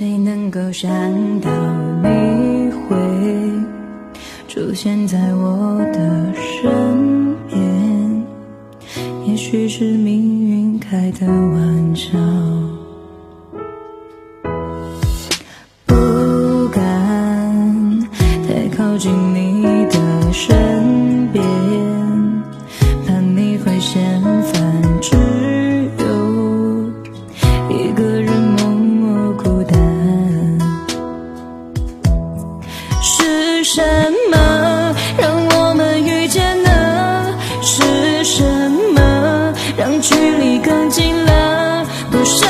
谁能够想到你会出现在我的身边也许是命运开的玩笑不敢太靠近你的身。什么？让我们遇见的是什么？让距离更近了不想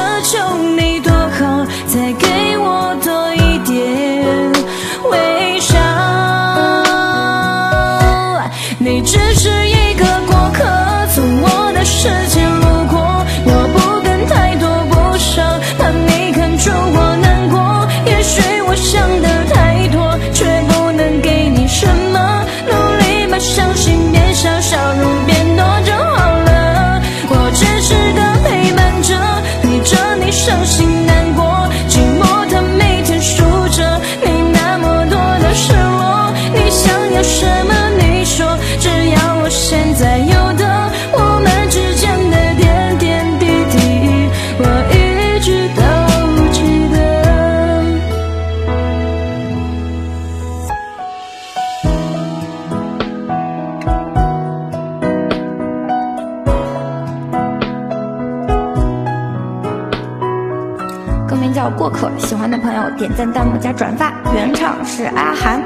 叫过客喜欢的朋友点赞弹幕加转发原唱是阿涵。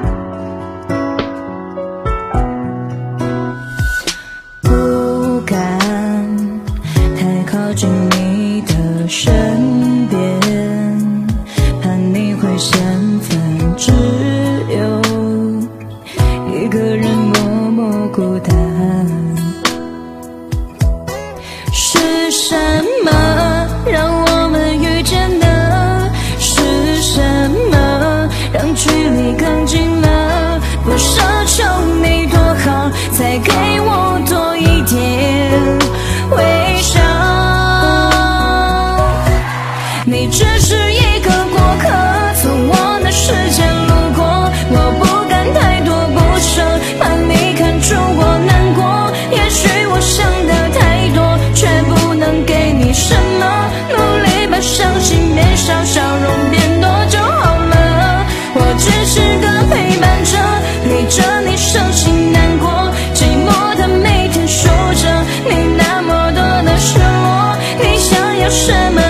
不敢太靠近你的身你只是一个过客，从我的世界路过。我不敢太多不舍，怕你看出我难过。也许我想的太多，却不能给你什么。努力把伤心变少，笑容变多就好了。我只是个陪伴者，陪着你伤心难过。寂寞的每天数着你那么多的失落，你想要什么？